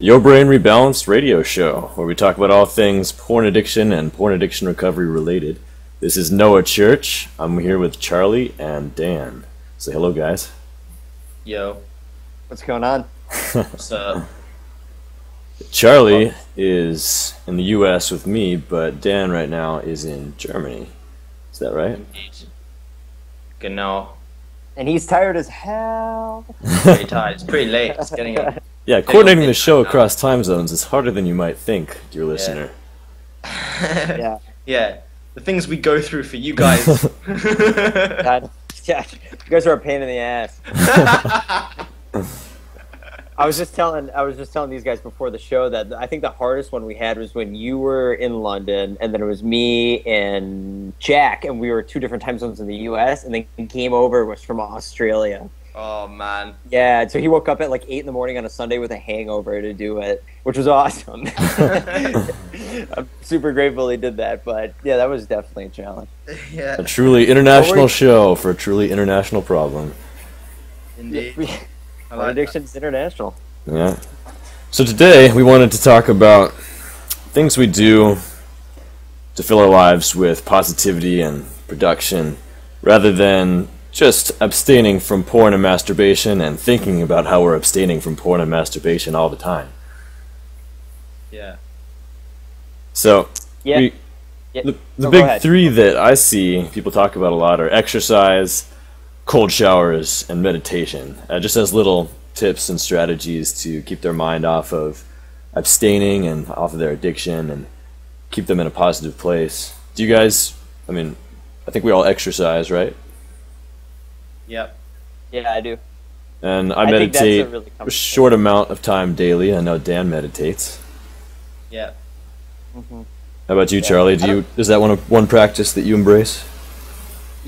Your Brain Rebalanced radio show, where we talk about all things porn addiction and porn addiction recovery related. This is Noah Church. I'm here with Charlie and Dan. Say hello, guys. Yo, What's going on? what's up? Charlie is in the U.S. with me, but Dan right now is in Germany. Is that right? Genau. And he's tired as hell. Pretty tired. It's pretty late. It's getting up. Yeah, coordinating the show across time zones is harder than you might think, dear listener. Yeah. yeah. The things we go through for you guys. God, yeah. You guys are a pain in the ass. I was just telling I was just telling these guys before the show that I think the hardest one we had was when you were in London and then it was me and Jack and we were two different time zones in the US and then Game Over was from Australia. oh man. Yeah, so he woke up at like eight in the morning on a Sunday with a hangover to do it, which was awesome. I'm super grateful he did that, but yeah, that was definitely a challenge. Yeah. A truly international show for a truly international problem. Indeed. I Porn like that. addiction's international. Yeah. So today we wanted to talk about things we do to fill our lives with positivity and production rather than just abstaining from porn and masturbation and thinking about how we're abstaining from porn and masturbation all the time. Yeah. So Yeah. we- yeah. the, the Oh, big three that I see people talk about a lot are exercise, cold showers, and meditation. Uh, just as little tips and strategies to keep their mind off of abstaining and off of their addiction and keep them in a positive place. Do you guys? I mean, I think we all exercise, right? Yep. Yeah, I do. And I, I think that's a meditate really a short amount of time daily. I know Dan meditates. Yep. Mhm. How about you, Charlie? Do you is that one of, one practice that you embrace?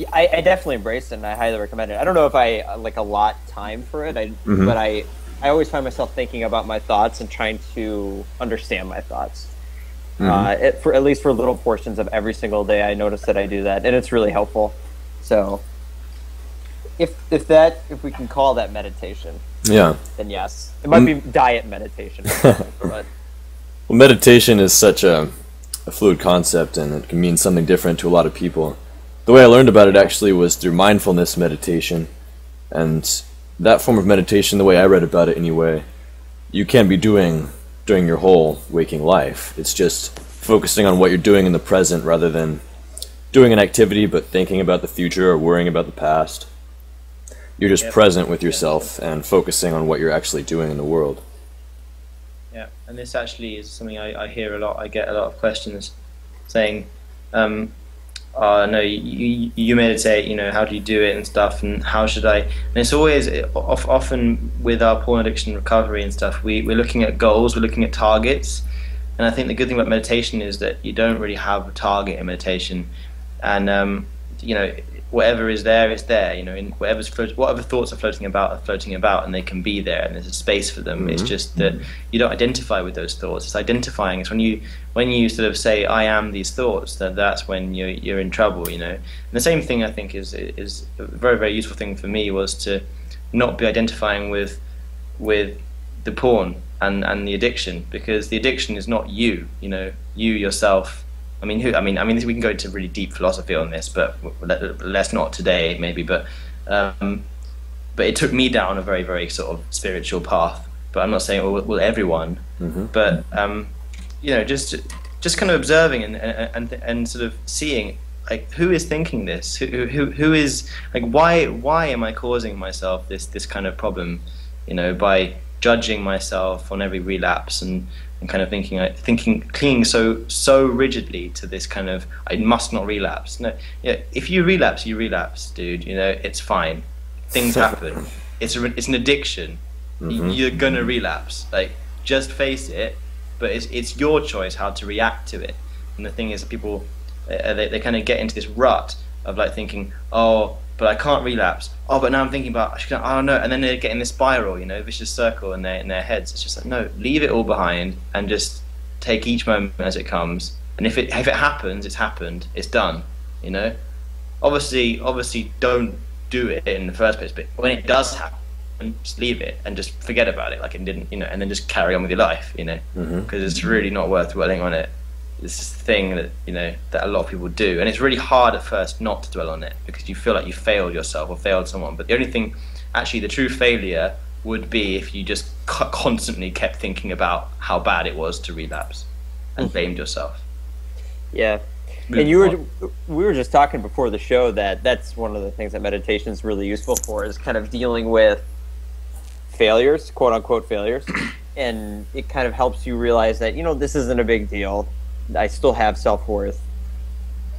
Yeah, I, I definitely embrace it, and I highly recommend it. I don't know if I uh, like a lot time for it, I, Mhm. but I I always find myself thinking about my thoughts and trying to understand my thoughts. Uh, it, for at least for little portions of every single day, I notice that I do that, and it's really helpful. So, if if that if we can call that meditation, Yeah. then yes, it might be diet meditation. but Well, meditation is such a, a fluid concept and it can mean something different to a lot of people. The way I learned about it actually was through mindfulness meditation. And that form of meditation, the way I read about it anyway, you can be doing during your whole waking life. It's just focusing on what you're doing in the present rather than doing an activity but thinking about the future or worrying about the past. You're just Yep. present with yourself and focusing on what you're actually doing in the world. Yeah. And this actually is something I, I hear a lot. I get a lot of questions saying, um, uh, no, you, you, meditate, you know, how do you do it and stuff, and how should I? And it's always, of, often with our porn addiction recovery and stuff, we, we're looking at goals, we're looking at targets. And I think the good thing about meditation is that you don't really have a target in meditation. And, um, you know, whatever is there is there, you know, in whatever's float, whatever thoughts are floating about are floating about and they can be there and there's a space for them. It's Mhm. just that you don't identify with those thoughts. It's identifying. It's when you when you sort of say I am these thoughts that that's when you're you're in trouble, you know. And the same thing I think is is a very very useful thing for me was to not be identifying with with the porn and and the addiction because the addiction is not you, you know, you yourself. I mean, who? I mean, I mean, we can go into really deep philosophy on this, but let, let's not today, maybe. But um, but it took me down a very very sort of spiritual path. But I'm not saying well, well everyone, hmm but um, you know, just just kind of observing and and and sort of seeing like who is thinking this, who who who is like why why am I causing myself this this kind of problem, you know, by judging myself on every relapse and and kind of thinking thinking clinging so so rigidly to this kind of I must not relapse. No, yeah, if you relapse, you relapse, dude. You know, it's fine. Things happen. It's a, it's an addiction. Mhm. You're gonna relapse. Like just face it. But it's it's your choice how to react to it. And the thing is, people uh, they they kind of get into this rut of like thinking, oh, but I can't relapse. Oh, but now I'm thinking about, I don't know. and then they get in this spiral, you know, vicious circle in their in their heads. It's just like no, leave it all behind and just take each moment as it comes. And if it if it happens, it's happened. It's done. You know. Obviously, obviously, don't do it in the first place. But when it does happen, just leave it and just forget about it, like it didn't, you know, and then just carry on with your life, you know, because Mhm. it's really not worth dwelling on it. It's this thing that you know that a lot of people do, and it's really hard at first not to dwell on it because you feel like you failed yourself or failed someone. But the only thing, actually, the true failure would be if you just constantly kept thinking about how bad it was to relapse and mm. blamed yourself. Yeah. And you were we were just talking before the show that that's one of the things that meditation is really useful for is kind of dealing with failures, quote unquote failures, and it kind of helps you realize that you know this isn't a big deal. I still have self worth.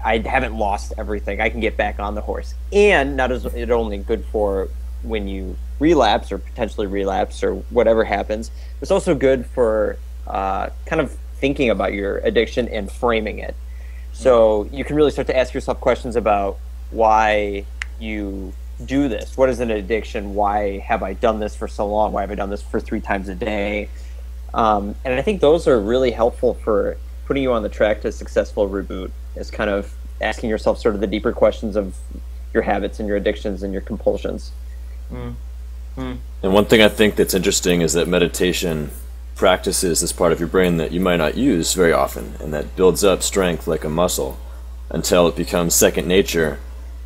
I haven't lost everything. I can get back on the horse, and not as it only good for when you relapse or potentially relapse or whatever happens. It's also good for uh, kind of thinking about your addiction and framing it. So you can really start to ask yourself questions about why you do this. What is an addiction? Why have I done this for so long? Why have I done this for three times a day? Um, and I think those are really helpful for putting you on the track to a successful reboot. Is kind of asking yourself sort of the deeper questions of your habits and your addictions and your compulsions. Hmm. Hmm. And one thing I think that's interesting is that meditation practices this part of your brain that you might not use very often, and that builds up strength like a muscle until it becomes second nature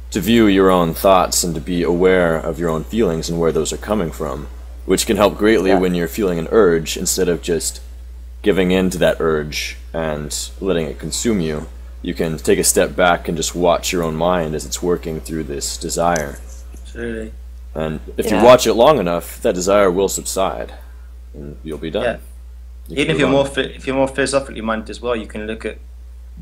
to view your own thoughts and to be aware of your own feelings and where those are coming from, which can help greatly Yeah. when you're feeling an urge instead of just giving in to that urge and letting it consume you. You can take a step back and just watch your own mind as it's working through this desire. Absolutely. And if Yeah. you watch it long enough, that desire will subside, and you'll be done. Yeah. You Even if you're move more if you're more philosophically minded as well, you can look at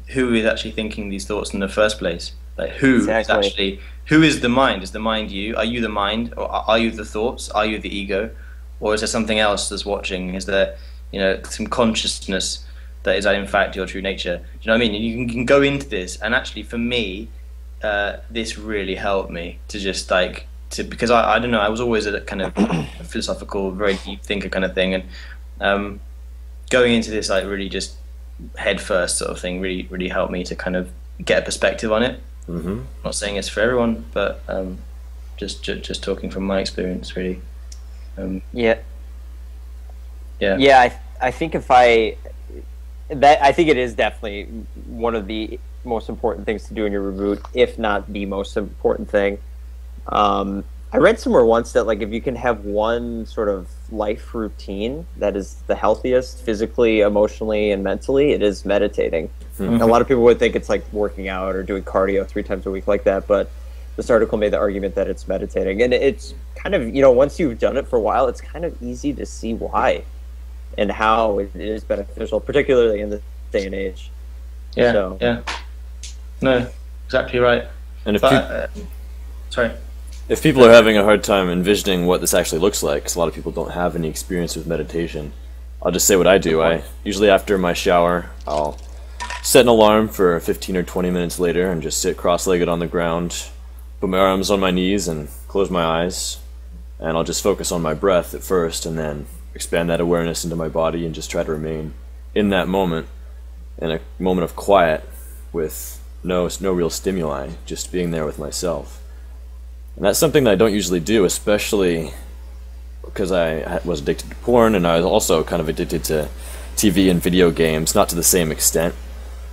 who is actually thinking these thoughts in the first place. Like who is Exactly. actually who is the mind? Is the mind you? Are you the mind, or are are you the thoughts? Are you the ego, or is there something else that's watching? Is there you know some consciousness that is in fact your true nature? Do you know what I mean? You can, you can go into this, and actually for me, uh, this really helped me to just like to because I, I don't know I was always a kind of philosophical, very deep thinker kind of thing, and um, going into this like really just head first sort of thing really really helped me to kind of get a perspective on it. Mhm. I'm not saying it's for everyone, but um, just, just just talking from my experience, really. Um, Yeah, yeah. yeah. I, I think if I that I think it is definitely one of the most important things to do in your reboot, if not the most important thing. Um, I read somewhere once that like if you can have one sort of life routine that is the healthiest physically, emotionally, and mentally, it is meditating. Hmm. A lot of people would think it's like working out or doing cardio three times a week like that, but this article made the argument that it's meditating, and it's kind of you know once you've done it for a while, it's kind of easy to see why and how it is beneficial, particularly in this day and age. Yeah, So- yeah. No, exactly right. And if, But, peop uh, sorry. if people are having a hard time envisioning what this actually looks like, because a lot of people don't have any experience with meditation, I'll just say what I do. I usually after my shower, I'll set an alarm for 15 or 20 minutes later and just sit cross-legged on the ground, put my arms on my knees and close my eyes, and I'll just focus on my breath at first and then expand that awareness into my body and just try to remain in that moment in a moment of quiet with no no real stimuli, just being there with myself. And that's something that I don't usually do, especially because I was addicted to porn and I was also kind of addicted to TV and video games, not to the same extent.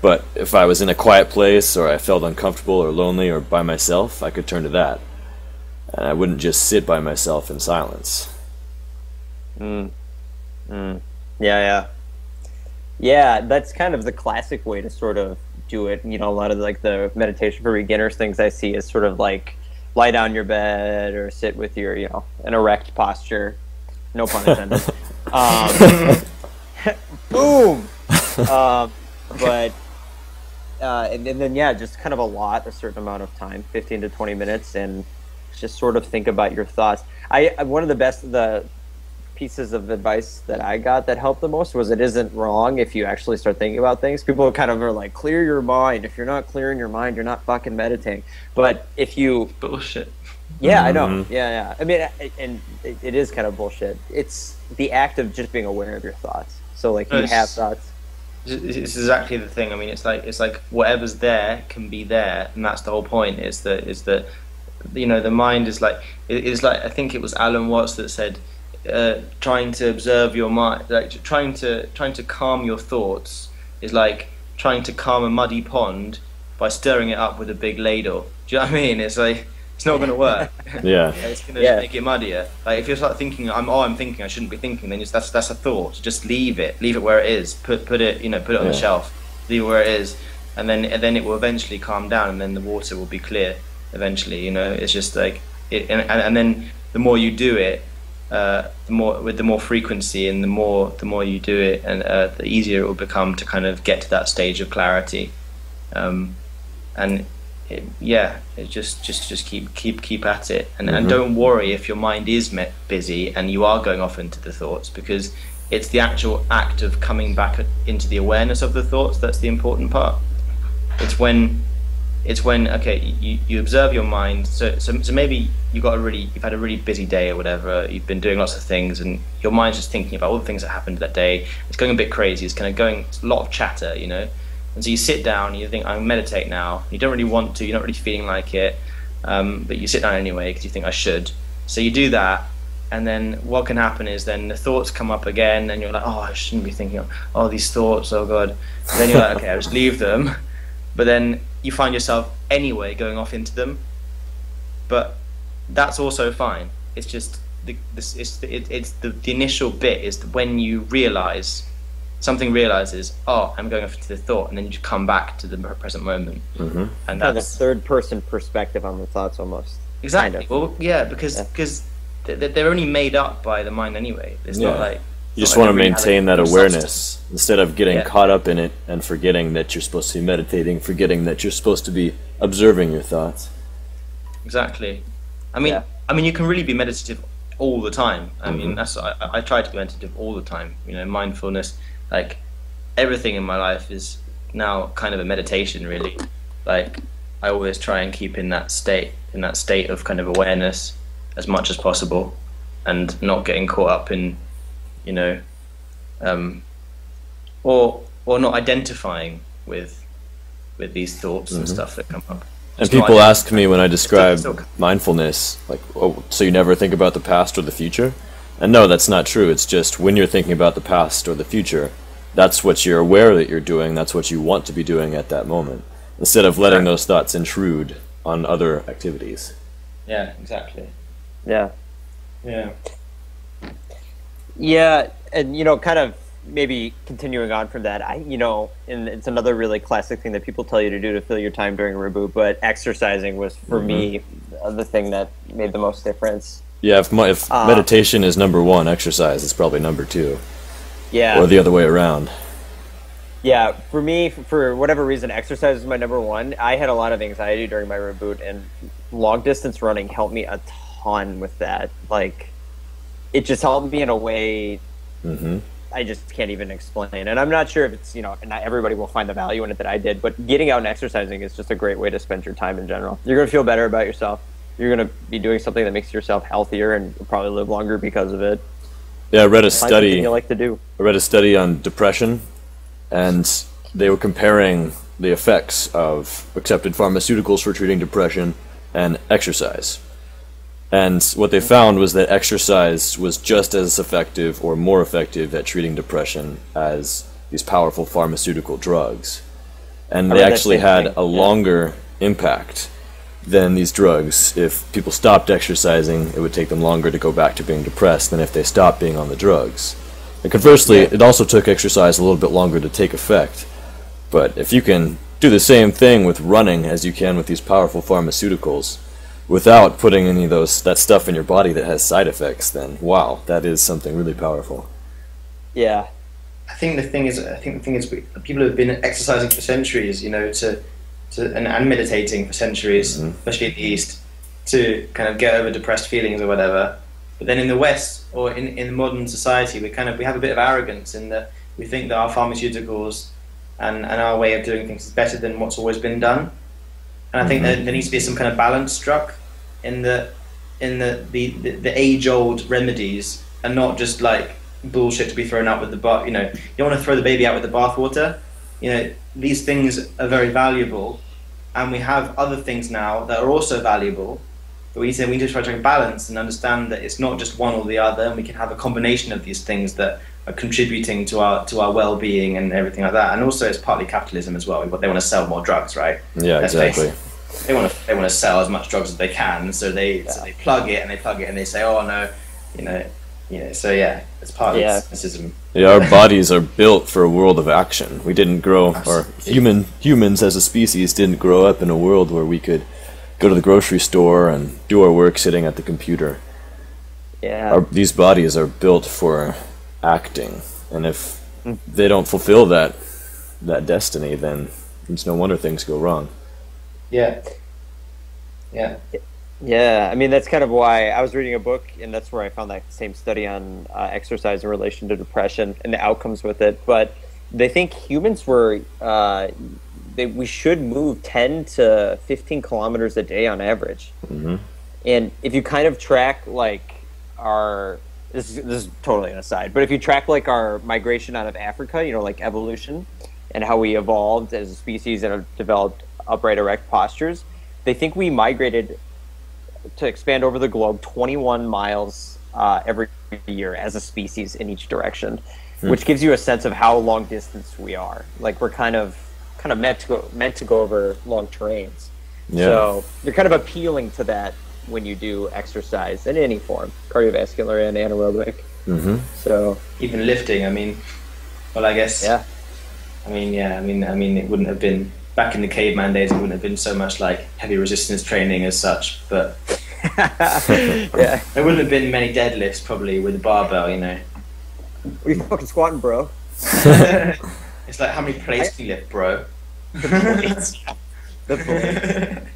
But if I was in a quiet place or I felt uncomfortable or lonely or by myself, I could turn to that. And I wouldn't just sit by myself in silence. Yeah, yeah, yeah. That's kind of the classic way to sort of do it. You know, a lot of like the meditation for beginners things I see is sort of like lie down your bed or sit with your you know an erect posture. No pun intended. um, boom. um, but uh, and, and then yeah, just kind of a lot, a certain amount of time, fifteen to twenty minutes, and just sort of think about your thoughts. I I- one of the best the pieces of advice that I got that helped the most was it isn't wrong if you actually start thinking about things. People kind of are like, clear your mind. If you're not clearing your mind, you're not fucking meditating. But if you, Bullshit. yeah, I know, Mhm. yeah, yeah. I mean, and it, it is kind of bullshit. It's the act of just being aware of your thoughts. So like, you Yes. have thoughts. It's it's exactly the thing. I mean, it's like it's like whatever's there can be there, and that's the whole point. Is that is that you know the mind is like it is like I think it was Alan Watts that said uh, trying to observe your mind like trying to trying to calm your thoughts is like trying to calm a muddy pond by stirring it up with a big ladle. Do you know what I mean? It's like it's not going to work. Yeah. it's going to Yeah. make it muddier. Like if you start thinking, "I'm oh, I'm thinking, I shouldn't be thinking," then just, that's that's a thought. Just leave it. Leave it where it is. Put put it you know put it on the shelf. Leave it where it is, and then and then it will eventually calm down, and then the water will be clear. Eventually, you know, it's just like it, and, and and then the more you do it, uh, the more with the more frequency and the more the more you do it, and uh, the easier it will become to kind of get to that stage of clarity. Um, and it, yeah, it just just just keep keep keep at it, and and Mhm. don't worry if your mind is met busy and you are going off into the thoughts because it's the actual act of coming back into the awareness of the thoughts that's the important part. It's when it's when okay you, you observe your mind. So, so so maybe you got a really you've had a really busy day or whatever. You've been doing lots of things and your mind's just thinking about all the things that happened that day. It's going a bit crazy. It's kind of going a lot of chatter you know? And so you sit down and you think i'm meditate now. You don't really want to you're not really feeling like it um, but you sit down anyway because you think i should. So you do that and then what can happen is then the thoughts come up again and you're like oh i shouldn't be thinking oh these thoughts oh god. Then you're like okay i'll just leave them. But then you find yourself anyway going off into them. But that's also fine. It's just the, this, it's, the, it, it's the, the initial bit is when you realize something realizes oh i'm going off into the thought and then you just come back to the present moment. Hmm and Kind of the that's third person perspective on the thoughts almost. exactly. kind well yeah because because th- they're only made up by the mind anyway. It's not like You just want to like they really have maintain that awareness substance. instead of getting Yeah. caught up in it and forgetting that you're supposed to be meditating, forgetting that you're supposed to be observing your thoughts. Exactly. I mean, Yeah. I mean, you can really be meditative all the time. I mean, Mhm. that's I, I I try to be meditative all the time. You know, mindfulness, like everything in my life is now kind of a meditation, really. Like I always try and keep in that state, in that state of kind of awareness as much as possible, and not getting caught up in, you know, um, or or not identifying with with these thoughts and Mhm. stuff that come up. And It's people ask me when I describe still- mindfulness, like, oh, so you never think about the past or the future? And no, that's not true. It's just when you're thinking about the past or the future, that's what you're aware that you're doing, that's what you want to be doing at that moment, instead of letting those thoughts intrude on other activities. Yeah, exactly. Yeah. Yeah. Yeah, and you know, kind of maybe continuing on from that, I you know, and it's another really classic thing that people tell you to do to fill your time during a reboot, but exercising was for me uh, the thing that made the most difference. Yeah, if, my, if Ah. meditation is number one, exercise is probably number two, Yeah. or the other way around. Yeah, for me, for whatever reason, exercise is my number one. I had a lot of anxiety during my reboot, and long distance running helped me a ton with that. Like, it just helped me in a way hmm I just can't even explain. And I'm not sure if it's, you know, not everybody will find the value in it that I did, but getting out and exercising is just a great way to spend your time in general. You're going to feel better about yourself. You're going to be doing something that makes yourself healthier and probably live longer because of it. Yeah, I read a Find study. you like to do. I read a study on depression, and they were comparing the effects of accepted pharmaceuticals for treating depression and exercise. And what they found was that exercise was just as effective or more effective at treating depression as these powerful pharmaceutical drugs. And they actually had thing, a yeah. longer impact than these drugs. If people stopped exercising, it would take them longer to go back to being depressed than if they stopped being on the drugs. And conversely, Yeah. it also took exercise a little bit longer to take effect. But if you can do the same thing with running as you can with these powerful pharmaceuticals, without putting any of those that stuff in your body that has side effects, then wow, that is something really powerful. Yeah. I think the thing is, I think the thing is, people have been exercising for centuries, you know, to, to and, and meditating for centuries, Mhm. especially in the East, to kind of get over depressed feelings or whatever. But then in the West or in in modern society, we kind of we have a bit of arrogance in that we think that our pharmaceuticals and, and our way of doing things is better than what's always been done. And I think Mhm. that there needs to be some kind of balance struck in the in the the, the, the age old remedies and not just like bullshit to be thrown out with the bath. You know, you don't want to throw the baby out with the bathwater. You know, these things are very valuable, and we have other things now that are also valuable. but we said we need to try to balance and understand that it's not just one or the other, and we can have a combination of these things that are contributing to our to our well-being and everything like that. And also, it's partly capitalism as well. They want to sell more drugs, right? Yeah, Let's exactly. It. They want to they want to sell as much drugs as they can, so they so they plug it and they plug it and they say, oh no, you know, you know. So yeah, it's part of cynicism. Yeah, our bodies are built for a world of action. We didn't grow, or human humans as a species didn't grow up in a world where we could go to the grocery store and do our work sitting at the computer. Yeah. Our, these bodies are built for acting, and if mm. they don't fulfill that that destiny, then it's no wonder things go wrong. Yeah. Yeah. Yeah, I mean that's kind of why I was reading a book, and that's where I found that same study on uh, exercise in relation to depression and the outcomes with it. But they think humans were uh, they we should move ten to fifteen kilometers a day on average, hmm and if you kind of track like our this is, this is totally an aside, but if you track like our migration out of Africa, you know, like evolution and how we evolved as a species and have developed upright, erect postures, they think we migrated to expand over the globe 21 miles uh, every year as a species in each direction, which gives you a sense of how long distance we are. Like we're kind of kind of meant to go meant to go over long terrains. Yeah. So you're kind of appealing to that when you do exercise in any form, cardiovascular and anaerobic. hmm So Even lifting. I mean, well, I guess. yeah, I mean, yeah. I mean, I mean, it wouldn't have been back in the caveman days. It wouldn't have been so much like heavy resistance training as such, but yeah. there wouldn't have been many deadlifts probably with a barbell. You know. We fucking squatting, bro. it's like how many plates can you lift, bro? The point.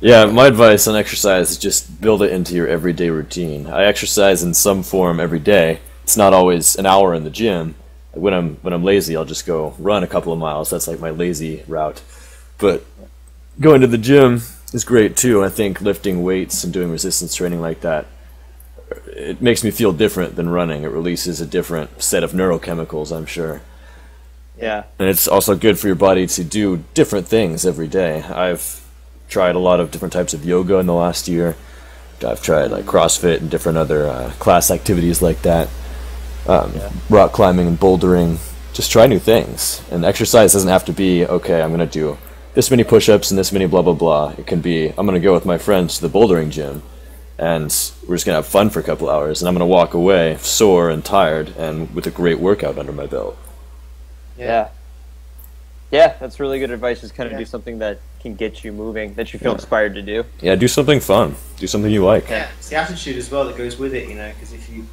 Yeah, my advice on exercise is just build it into your everyday routine. I exercise in some form every day. It's not always an hour in the gym. When I'm when I'm lazy, I'll just go run a couple of miles. That's like my lazy route. But going to the gym is great too. I think lifting weights and doing resistance training like that it makes me feel different than running. It releases a different set of neurochemicals, I'm sure. yeah. And it's also good for your body to do different things every day. I've tried a lot of different types of yoga in the last year. I've tried like CrossFit and different other uh, class activities like that. Um, Yeah. Rock climbing and bouldering. Just try new things. And exercise doesn't have to be, okay, I'm going to do this many push ups and this many blah, blah, blah. It can be, I'm going to go with my friends to the bouldering gym and we're just going to have fun for a couple hours. And I'm going to walk away sore and tired and with a great workout under my belt. Yeah. Yeah, that's really good advice. Just kind of Yeah. do something that can get you moving, that you feel Yeah. inspired to do. Yeah, do something fun. Do something you like. Yeah, it's the attitude as well that goes with it, you know. Because if you,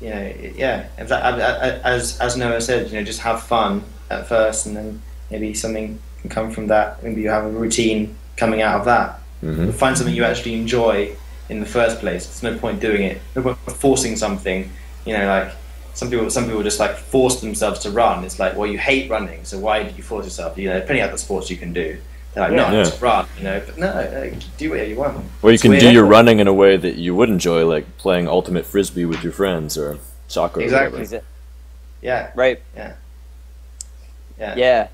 you know, yeah, as as Noah said, you know, just have fun at first, and then maybe something can come from that. Maybe you have a routine coming out of that. hmm Find something you actually enjoy in the first place. There's no point doing it. No point forcing something. You know, like some people, some people just like force themselves to run. It's like, well, you hate running, so why did you force yourself? You know, plenty of other sports you can do. They're like, no, Yeah. just run. You know, but no, no, do whatever you want. Or you It's can weird. do your running in a way that you would enjoy, like playing ultimate frisbee with your friends or soccer. Exactly. whatever. Yeah, Right. yeah, yeah. Yeah.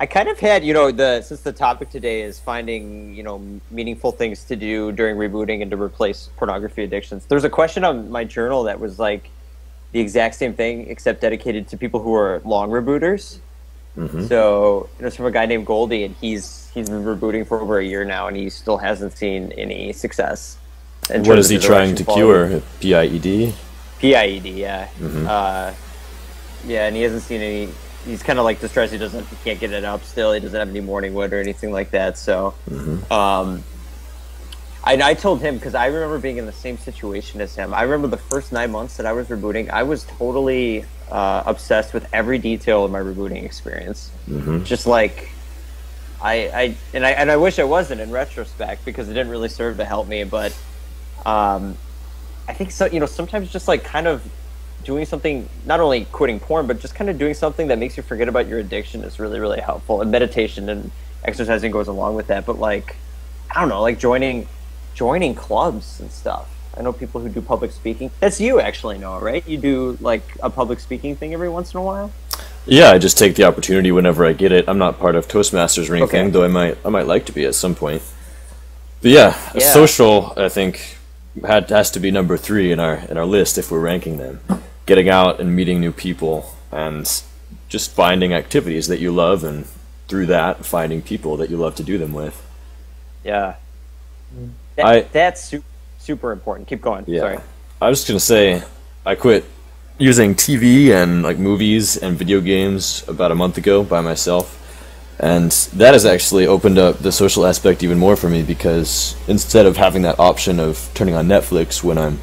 I kind of had, you know, the since the topic today is finding, you know, meaningful things to do during rebooting and to replace pornography addictions. There's a question on my journal that was like the exact same thing except dedicated to people who are long rebooters. Mhm. So it was from a guy named Goldie, and he's he's been rebooting for over a year now, and he still hasn't seen any success. What is he trying to quality. cure? PIED? PIED, yeah. Mhm. Uh, yeah, and he hasn't seen any. He's kind of like distressed. He doesn't. He can't get it up. Still, he doesn't have any morning wood or anything like that. So, Mhm. um, I, I told him because I remember being in the same situation as him. I remember the first nine months that I was rebooting. I was totally uh, obsessed with every detail of my rebooting experience. Mhm. Just like. I, I and I and I wish I wasn't in retrospect because it didn't really serve to help me, but um, I think so. You know, sometimes just like kind of doing something, not only quitting porn, but just kind of doing something that makes you forget about your addiction is really, really helpful. And meditation and exercising goes along with that. But like, I don't know, like joining, joining clubs and stuff. I know people who do public speaking. That's you, actually, Noah, right? You do like a public speaking thing every once in a while. Yeah, I just take the opportunity whenever I get it. I'm not part of Toastmasters or anything, Okay. though I might I might like to be at some point. But yeah, Yeah. social I think had has to be number three in our in our list if we're ranking them. Getting out and meeting new people and just finding activities that you love and through that finding people that you love to do them with. Yeah. Mm. That, I- that's super, super important. Keep going. Yeah. Sorry. I was just gonna say I quit using TV and like movies and video games about a month ago by myself. And that has actually opened up the social aspect even more for me because instead of having that option of turning on Netflix when I'm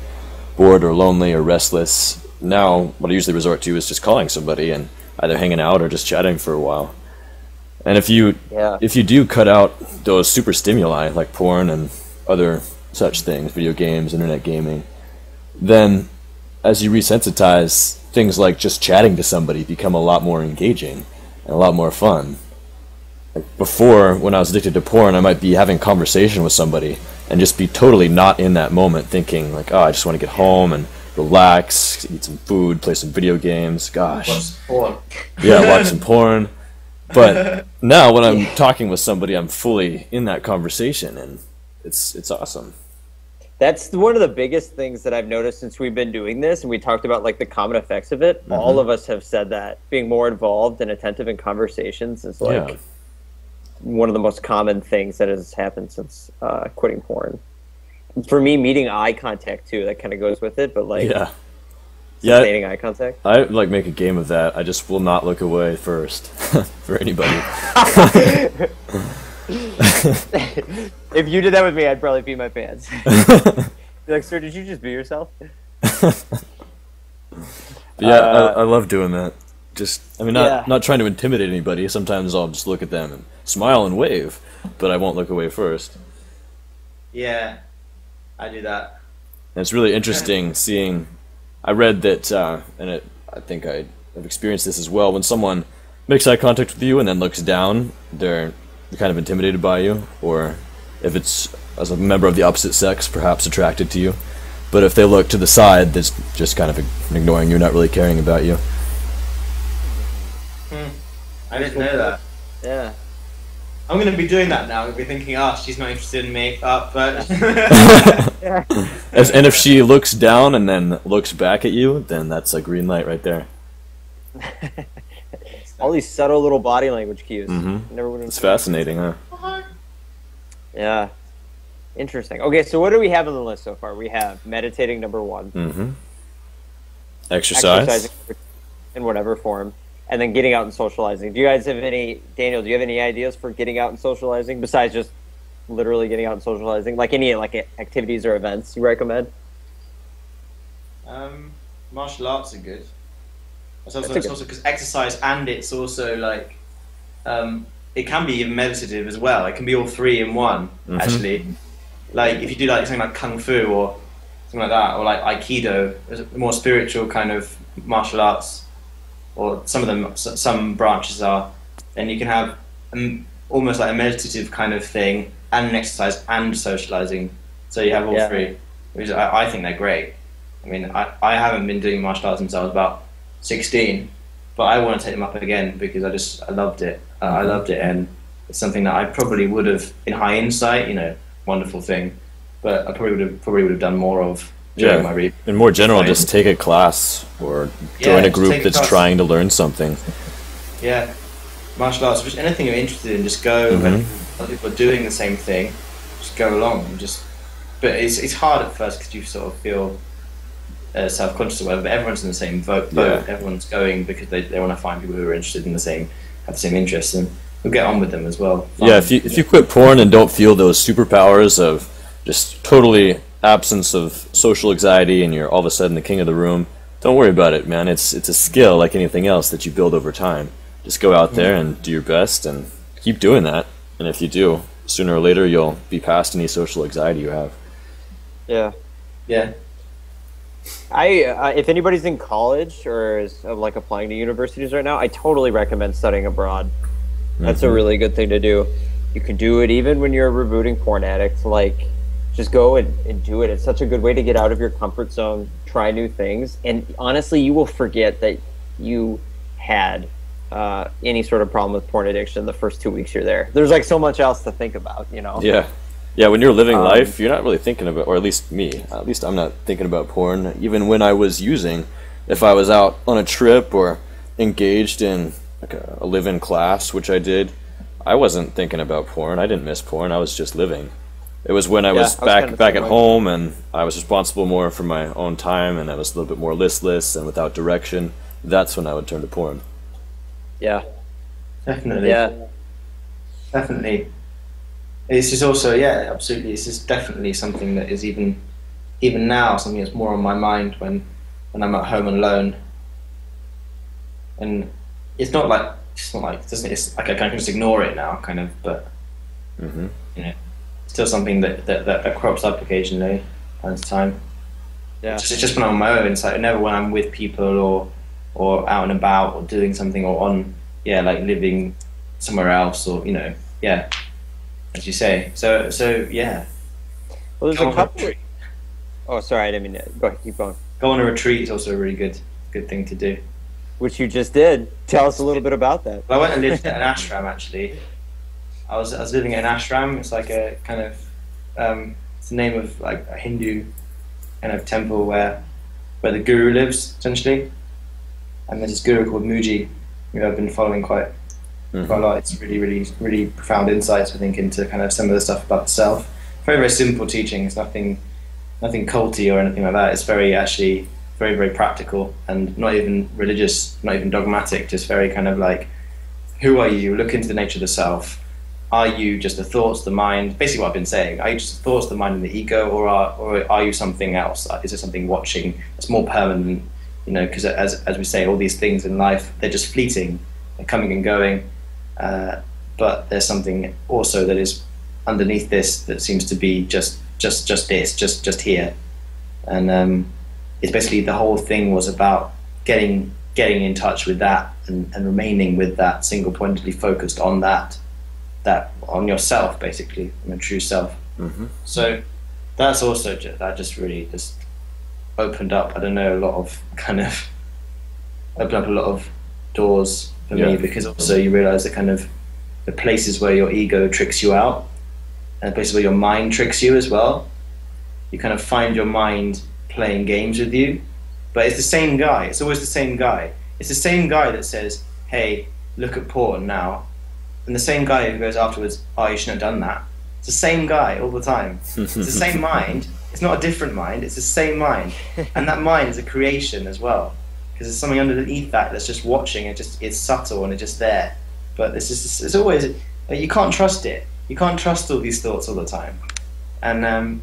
bored or lonely or restless, now what I usually resort to is just calling somebody and either hanging out or just chatting for a while. And if you Yeah. if you do cut out those super stimuli like porn and other such things, video games, internet gaming, then as you resensitize, things like just chatting to somebody become a lot more engaging and a lot more fun. Like before, when I was addicted to porn, I might be having conversation with somebody and just be totally not in that moment, thinking like, "Oh, I just want to get home and relax, eat some food, play some video games." Gosh, What's porn? yeah, watch some porn. But now, when I'm talking with somebody, I'm fully in that conversation, and it's it's awesome. That's one of the biggest things that I've noticed since we've been doing this, and we talked about like the common effects of it. Mm-hmm. All of us have said that being more involved and attentive in conversations is like Yeah. one of the most common things that has happened since uh, quitting porn. For me, meeting eye contact too, that kind of goes with it. But like, Yeah, yeah. maintaining eye contact. I like make a game of that. I just will not look away first for anybody. if you did that with me, I'd probably pee my pants. Be like, sir, did you just be yourself? Yeah, Uh, I, I love doing that. Just, I mean, not Yeah. not trying to intimidate anybody. Sometimes I'll just look at them and smile and wave, but I won't look away first. Yeah, I do that. And it's really interesting seeing. I read that, uh, and it, I think I have experienced this as well. When someone makes eye contact with you and then looks down, they're kind of intimidated by you, or if it's as a member of the opposite sex, perhaps attracted to you. But if they look to the side, that's just kind of ignoring you, not really caring about you. Hmm. I didn't know that. Yeah. I'm gonna be doing that now. I'm gonna be thinking, oh, she's not interested in me. Oh, but As, and if she looks down and then looks back at you, then that's a green light right there. All these subtle little body language cues. Mhm. Never would. It's fascinating, huh? Yeah. Interesting. Okay, so what do we have on the list so far? We have meditating number one, Mm-hmm. Exercise. exercising in whatever form, and then getting out and socializing. Do you guys have any, Daniel? Do you have any ideas for getting out and socializing besides just literally getting out and socializing? Like any like activities or events you recommend? um, martial arts are good. It's also That's a good- because exercise and it's also like um, it can be even meditative as well. It can be all three in one Mhm. actually. Like if you do like something like kung fu or something like that, or like aikido, a more spiritual kind of martial arts, or some of them, some branches are. Then you can have um, almost like a meditative kind of thing, and an exercise and socializing. So you have all Yeah. three, which I, I think they're great. I mean, I, I haven't been doing martial arts was about 16, but I want to take them up again because I just I loved it. Uh, I loved it, and it's something that I probably would have, in high insight, you know, wonderful thing, but I probably would have probably would have done more of during Yeah. my re- In more general, just take a class or Yeah, join a group a that's class. trying to learn something. Yeah, martial arts, just anything you're interested in, just go. Mhm. And other people are doing the same thing, just go along and just. But it's it's hard at first because you sort of feel uh, self conscious or whatever. But everyone's in the same boat. boat. Yeah. Everyone's going because they, they want to find people who are interested in the same, have the same interests, and you'll get on with them as well. Yeah, if you if you quit porn and don't feel those superpowers of just totally absence of social anxiety and you're all of a sudden the king of the room, don't worry about it, man. It's it's a skill like anything else that you build over time. Just go out there and do your best and keep doing that. And if you do, sooner or later you'll be past any social anxiety you have. Yeah. yeah, I uh, if anybody's in college or is uh, like applying to universities right now, I totally recommend studying abroad. That's a really good thing to do. You can do it even when you're a rebooting porn addict. Like, just go and, and do it. It's such a good way to get out of your comfort zone, try new things, and honestly, you will forget that you had uh, any sort of problem with porn addiction the first two weeks you're there. There's like so much else to think about, you know. Yeah. Yeah, when you're living Um, life, you're not really thinking about, or at least me, at least I'm not thinking about porn. Even when I was using, if I was out on a trip or engaged in like a, a live-in class, which I did, I wasn't thinking about porn. I didn't miss porn. I was just living. It was when I Yeah, was I was back back at same way. home and I was responsible more for my own time and I was a little bit more listless and without direction. That's when I would turn to porn. Yeah. Definitely. Yeah. Definitely. This is also yeah, absolutely. This is definitely something that is even even now something that's more on my mind when when I'm at home alone. And it's not like it's not like it doesn't it's like I can just ignore it now, kind of. But hmm you know, still something that that, that, that crops up occasionally time to time. Yeah. Just, it's just when I'm on my own. It's like never when I'm with people or or out and about or doing something or on yeah like living somewhere else or you know yeah as you say. So so yeah. Well, there's Go a couple. Oh, sorry, I didn't mean to. Go ahead, keep going. Go on a retreat is also a really good good thing to do. Which you just did. Tell us a little bit about that. Well, I went and lived at an ashram actually. I was I was living at an ashram. It's like a kind of um, it's the name of like a Hindu kind of temple where where the guru lives essentially. And there's this guru called Mooji who I've been following quite Mm-hmm. quite a lot. It's really really really profound insights I think into kind of some of the stuff about the self. Very very simple teaching. It's nothing nothing culty or anything like that. It's very actually very very practical and not even religious, not even dogmatic. Just very kind of like, who are you? Look into the nature of the self. Are you just the thoughts, the mind? Basically, what I've been saying. Are you just the thoughts, the mind, and the ego, or are or are you something else? Is there something watching that's more permanent? You know, because as as we say, all these things in life they're just fleeting, they're coming and going. Uh, but there's something also that is underneath this that seems to be just just just this, just just here, and um, it's basically the whole thing was about getting getting in touch with that and, and remaining with that single pointedly focused on that that on yourself basically on your true self. Hmm so that's also ju- that just really just opened up i don't know a lot of kind of opened up a lot of doors for me Yeah. because also you realize the kind of the places where your ego tricks you out and the places where your mind tricks you as well you kind of find your mind playing games with you. But it's the same guy. It's always the same guy. It's the same guy that says hey look at porn now. And the same guy who goes afterwards oh you shouldn't have done that. It's the same guy all the time. It's the same mind. It's not a different mind. It's the same mind. And that mind is a creation as well because there's something underneath that that's just watching it just it's subtle and it's just there. But it's just it's always you can't trust it. You can't trust all these thoughts all the time. And um,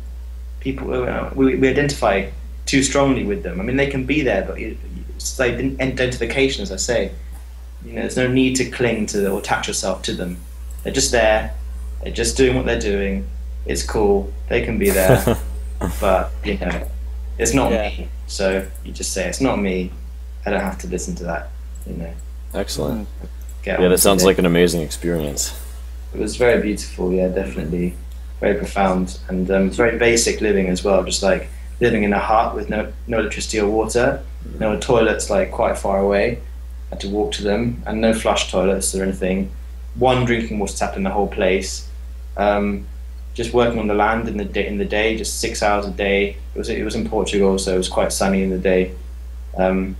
people uh, we, we identify too strongly with them. I mean they can be there but you, it's like identification as i say. You know there's no need to cling to or attach yourself to them. They're just there. They're just doing what they're doing. It's cool. They can be there. But you know it's not Yeah. me. So you just say it's not me i don't have to listen to that you know. Excellent. get Yeah, that sounds like an amazing experience. it was very beautiful yeah definitely. Very profound and um, it's very basic living as well just like living in a hut with no, no electricity or water no toilets like quite far away. Had to walk to them and no flush toilets or anything. One drinking water tap in the whole place. Um, just working on the land in the day, in the day just six hours a day. It was it was in Portugal so it was quite sunny in the day. Um,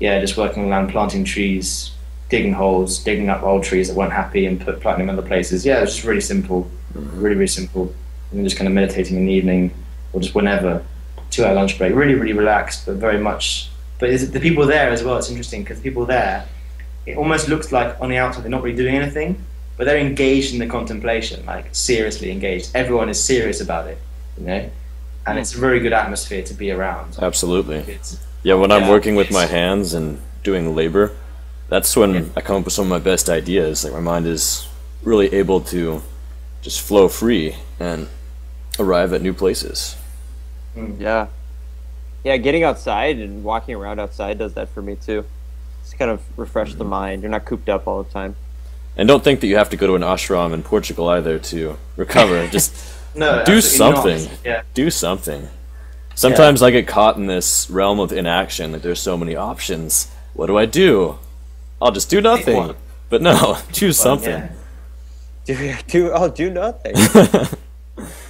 yeah just working on land planting trees digging holes digging up old trees that weren't happy and put planting them in other places. Yeah it was just really simple. Mm-hmm. Really really simple. And then just kind of meditating in the evening or just whenever two hour lunch break. Really really relaxed but very much but the people there as well it's interesting because the people there it almost looks like on the outside they're not really doing anything but they're engaged in the contemplation like seriously engaged. Everyone is serious about it you know? And mm. it's a very good atmosphere to be around. Absolutely. it's, Yeah, when I'm working with my hands and doing labor, that's when I come up with some of my best ideas. Like my mind is really able to just flow free and arrive at new places. Yeah. Yeah, getting outside and walking around outside does that for me too. It's kind of refresh the mm-hmm. mind. You're not cooped up all the time. And don't think that you have to go to an ashram in Portugal either to recover. Just no do something. yeah do something. Sometimes I get caught in this realm of inaction. Like there's so many options. What do I do? I'll just do nothing. But no, choose something. yeah. Do do oh do nothing.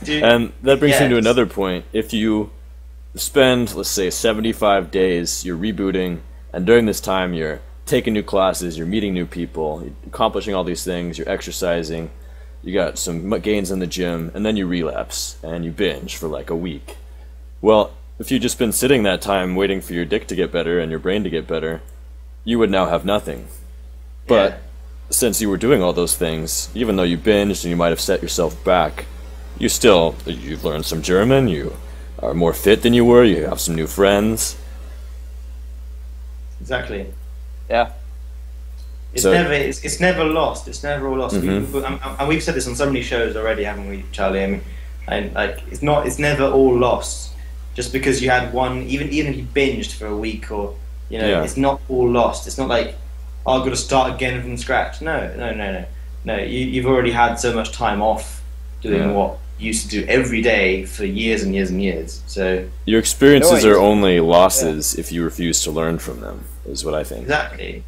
Dude, And that brings yeah, me to another point. If you spend, let's say, 75 days, you're rebooting, and during this time you're taking new classes, you're meeting new people, you're accomplishing all these things, you're exercising, you got some gains in the gym, and then you relapse and you binge for like a week. Well, if you'd just been sitting that time waiting for your dick to get better and your brain to get better, you would now have nothing. But Yeah. since you were doing all those things, even though you binged and you might have set yourself back, you still you've learned some German. You are more fit than you were. You have some new friends. exactly. Yeah. It's So- never it's, it's never lost. It's never all lost. We, Mhm. we, and and we've said this on so many shows already, haven't we, Charlie? I mean, and like it's not it's never all lost. Just because you had one, even even if you binged for a week or you know, Yeah. it's not all lost. It's not like oh, I've got to start again from scratch. No, no, no, no, no. You you've already had so much time off doing Yeah. what you used to do every day for years and years and years. So Your experiences No, are only losses if you refuse to learn from them. Is what I think. exactly.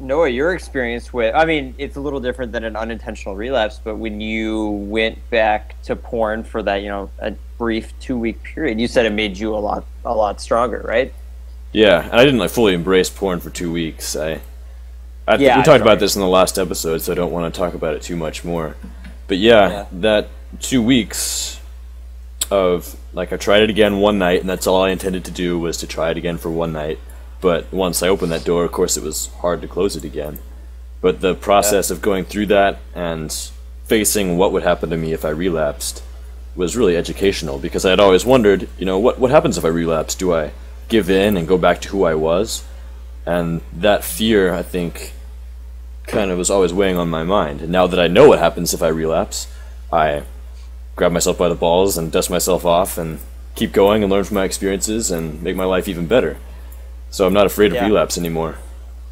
Noah, your experience with, I mean, it's a little different than an unintentional relapse, but when you went back to porn for that, you know, a brief two week period, you said it made you a lot, a lot stronger, right? Yeah, and I didn't like fully embrace porn for two weeks. I, I Yeah, we talked about this in the last episode, so I don't want to talk about it too much more. But yeah, Yeah. that two weeks of like I tried it again one night, and that's all I intended to do was to try it again for one night. But once I opened that door, of course, it was hard to close it again. But the process of going through that and facing what would happen to me if I relapsed was really educational because I had always wondered, you know, what what happens if I relapse? Do I give in and go back to who I was? And that fear, I think, kind of was always weighing on my mind. And now that I know what happens if I relapse, I grab myself by the balls and dust myself off and keep going and learn from my experiences and make my life even better. So I'm not afraid of Yeah. relapse anymore.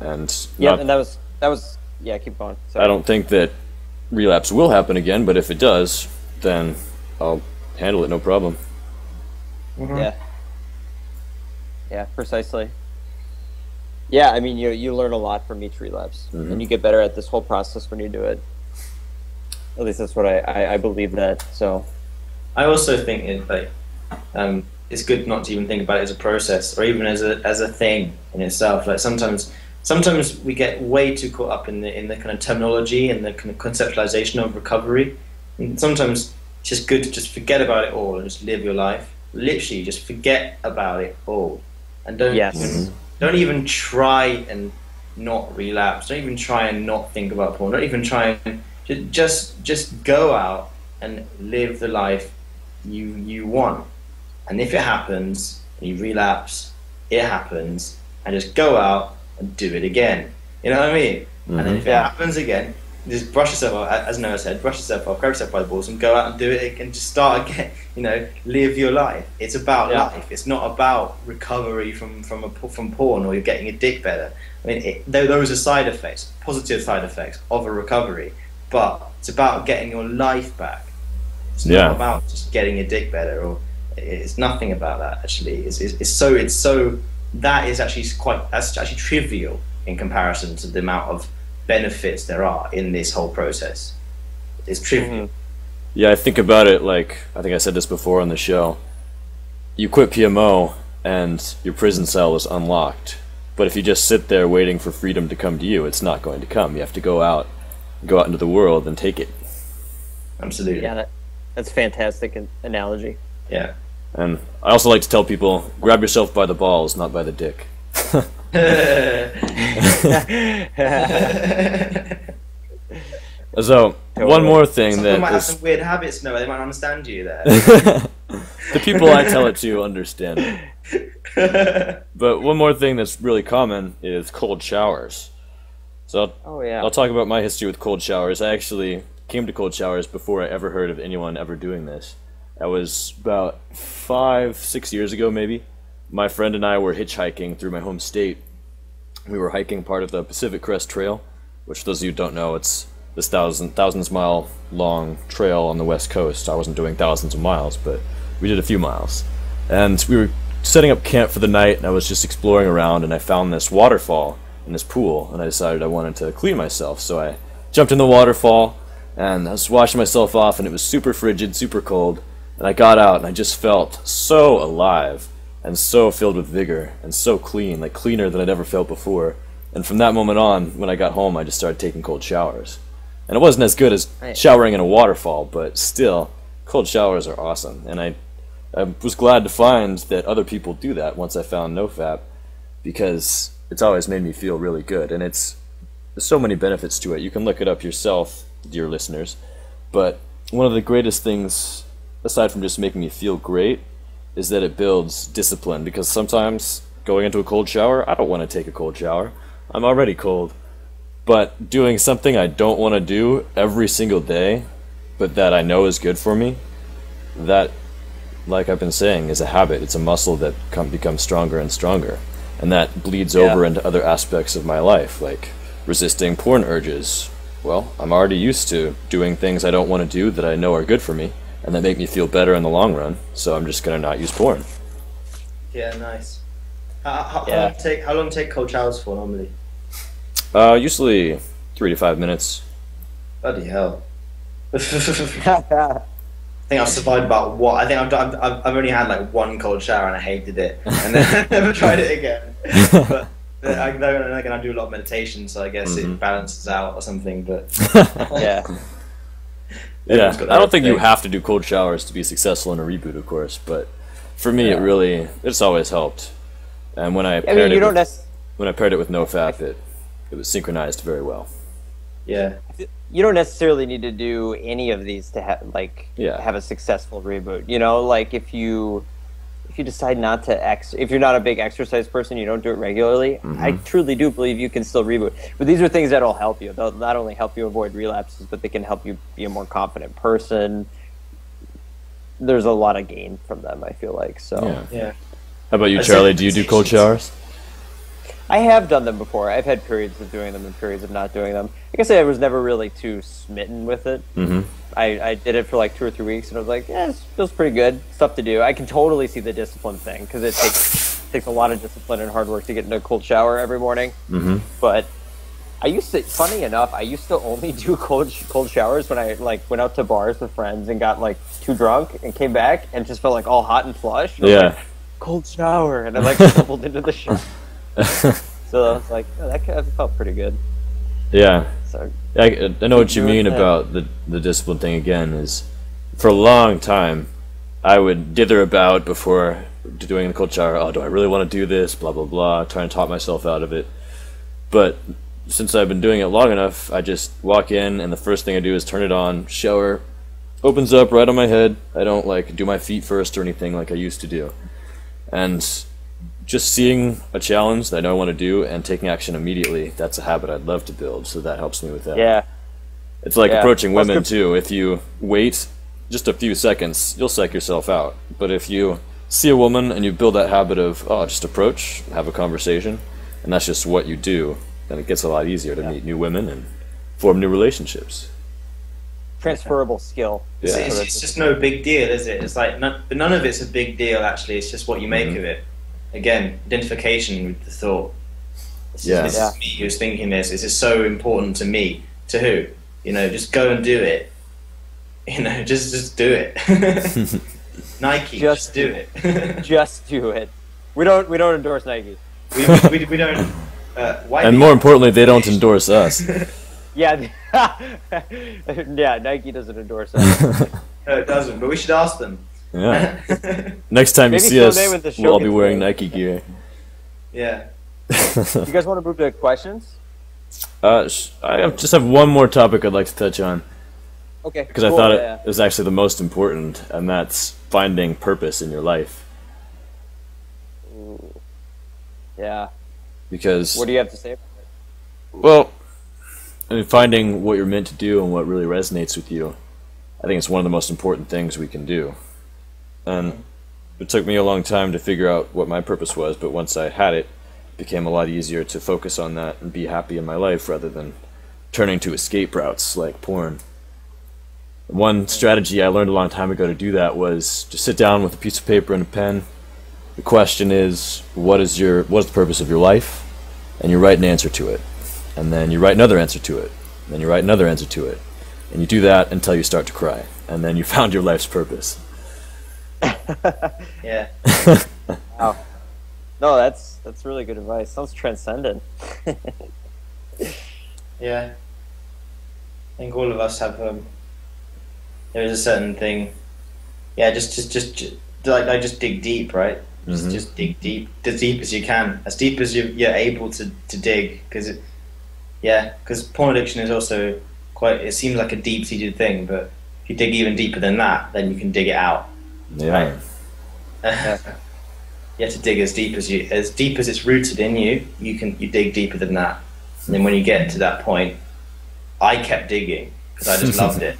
And Yeah, not- and that was, that was, yeah, keep going. Sorry. I don't think that relapse will happen again, but if it does, then I'll handle it no problem. Yeah. Yeah, precisely. Yeah, I mean, you you learn a lot from each relapse, Mhm. and you get better at this whole process when you do it. At least that's what I I, I believe that. So I also think it like um, it's good not to even think about it as a process or even as a as a thing in itself. Like sometimes sometimes we get way too caught up in the in the kind of terminology and the kind of conceptualization of recovery. And sometimes it's just good to just forget about it all and just live your life. Literally, just forget about it all, and don't Yes. even, don't even try and not relapse. Don't even try and not think about porn. Don't even try and just just go out and live the life you you want. And if it happens and you relapse, it happens, and just go out and do it again. You know what I mean? And then mm-hmm. if it happens again, just brush yourself off, as Noah said, brush yourself off, grab yourself by the balls, and go out and do it and just start again. You know, live your life. It's about Yeah. life. It's not about recovery from from a, from porn or you're getting your dick better. I mean, it, tho- those are side effects, positive side effects of a recovery. But it's about getting your life back. It's Yeah. not about just getting your dick better, or it's nothing about that. Actually, it's, it's, it's so it's so that is actually quite that's actually trivial in comparison to the amount of benefits there are in this whole process. It's trivial. Mhm. Yeah, I think about it like I think I said this before on the show. You quit PMO and your prison cell is unlocked. But if you just sit there waiting for freedom to come to you, it's not going to come. You have to go out, go out into the world and take it. Absolutely. yeah, that, that's fantastic analogy. Yeah. And I also like to tell people, grab yourself by the balls, not by the dick. So, one more thing Some people might that have is, some weird habits, Noah. They might understand you there. the people I tell it to understand. But one more thing that's really common is cold showers. So I'll, Oh yeah. I'll talk about my history with cold showers. I actually came to cold showers before I ever heard of anyone ever doing this. I was about five, six years ago, maybe. My friend and I were hitchhiking through my home state. We were hiking part of the Pacific Crest Trail, which, those of you don't know, it's this thousand thousands mile long trail on the west coast. I wasn't doing thousands of miles, but we did a few miles. And we were setting up camp for the night, and I was just exploring around, and I found this waterfall in this pool, and I decided I wanted to clean myself. So I jumped in the waterfall, and I was washing myself off, and it was super frigid, super cold. And I got out, and I just felt so alive, and so filled with vigor, and so clean, like cleaner than I'd ever felt before. And from that moment on, when I got home, I just started taking cold showers. And it wasn't as good as Right. showering in a waterfall, but still, cold showers are awesome. And I, I was glad to find that other people do that once I found NoFap, because it's always made me feel really good. And it's there's so many benefits to it. You can look it up yourself, dear listeners. But one of the greatest things, aside from just making me feel great, is that it builds discipline. Because sometimes going into a cold shower, I don't want to take a cold shower. I'm already cold. But doing something I don't want to do every single day, but that I know is good for me, that, like I've been saying, is a habit. It's a muscle that com- becomes stronger and stronger. And that bleeds Yeah. over into other aspects of my life, like resisting porn urges. Well, I'm already used to doing things I don't want to do that I know are good for me and that make me feel better in the long run, so I'm just going to not use porn. Yeah, nice. How, how, Yeah. how long take how long take cold showers for normally? Uh, usually three to five minutes. Bloody hell. I think I've survived about what I think I've, done, I've I've only had like one cold shower and I hated it and then never tried it again. But I again I do a lot of meditation, so I guess Mhm. it balances out or something. But yeah. Yeah, Everyone's I don't think you have to do cold showers to be successful in a reboot, of course, but for me, it really it's always helped. And when I I paired mean, you it don't with, necessarily. when I paired it with NoFap, it it was synchronized very well. yeah, you don't necessarily need to do any of these to have like Yeah. have a successful reboot. You know, like if you if you decide not to ex if you're not a big exercise person, you don't do it regularly. Mm-hmm. I truly do believe you can still reboot. But these are things that'll help you. They'll not only help you avoid relapses, but they can help you be a more confident person. There's a lot of gain from them. I feel like so. Yeah. yeah. How about you, Charlie? Do you do cold showers? I have done them before. I've had periods of doing them and periods of not doing them. I guess I was never really too smitten with it. Mm-hmm. I, I did it for like two or three weeks, and I was like, yeah, this feels pretty good. Stuff to do. I can totally see the discipline thing because it takes takes a lot of discipline and hard work to get in a cold shower every morning. Mm-hmm. But I used to, funny enough, I used to only do cold cold showers when I like went out to bars with friends and got like too drunk and came back and just felt like all hot and flush. And Yeah. like, cold shower, and I like stumbled into the shower. So I was like, oh, that kind of felt pretty good. yeah. So I, I know what you mean that. about the the discipline thing again. Is for a long time, I would dither about before doing the cold shower. Oh, do I really want to do this? Blah blah blah. Trying to talk myself out of it. But since I've been doing it long enough, I just walk in and the first thing I do is turn it on. Shower opens up right on my head. I don't like do my feet first or anything like I used to do. And just seeing a challenge that I know I want to do and taking action immediately, that's a habit I'd love to build. So that helps me with that. yeah, It's like Yeah. approaching women too. If you wait just a few seconds, you'll psych yourself out. But if you see a woman and you build that habit of oh, just approach, have a conversation, and that's just what you do, then it gets a lot easier to meet new women and form new relationships. transferable skill. It's, Yeah. it's, it's just no big deal, is it? It's like none, none of it's a big deal. Actually, it's just what you make Mhm. of it. Again, identification with the thought. This Yeah. is, this Yeah. is me who's thinking this. This is so important to me. To who? You know, just go and do it. You know, just just do it. Nike, Just just, do it. Just do it. We don't we don't endorse Nike. we, we, we don't. Uh, why And more importantly, they don't endorse us. Yeah, yeah. Nike doesn't endorse us. No, it doesn't. But we should ask them. Yeah. Next time you see us, someday when the show we'll all be wearing. Nike gear. yeah. you guys want to move to questions? Uh, sh- I just have one more topic I'd like to touch on. Okay. because I thought yeah. it was actually the most important, and that's finding purpose in your life. Yeah. Because, What do you have to say? well, I mean, finding what you're meant to do and what really resonates with you, I think it's one of the most important things we can do. And it took me a long time to figure out what my purpose was, but once I had it, it became a lot easier to focus on that and be happy in my life rather than turning to escape routes like porn. One strategy I learned a long time ago to do that was to sit down with a piece of paper and a pen. The question is, what is your what is the purpose of your life? And you write an answer to it. And then you write another answer to it. And then you write another answer to it. And you do that until you start to cry, and then you found your life's purpose. Yeah. Wow. No, that's that's really good advice. Sounds transcendent. Yeah. I think all of us have um, there is a certain thing. Yeah, just just just, just like, like just dig deep, right? Just Mhm. just dig deep, as deep as you can, as deep as you, you're able to, to dig, because it, yeah, because porn addiction is also quite. It seems like a deep seated thing, but if you dig even deeper than that, then you can dig it out. Yeah. Right. you have to dig as deep as you, as deep as it's rooted in you. You can you dig deeper than that, and then when you get to that point, I kept digging because I just loved it.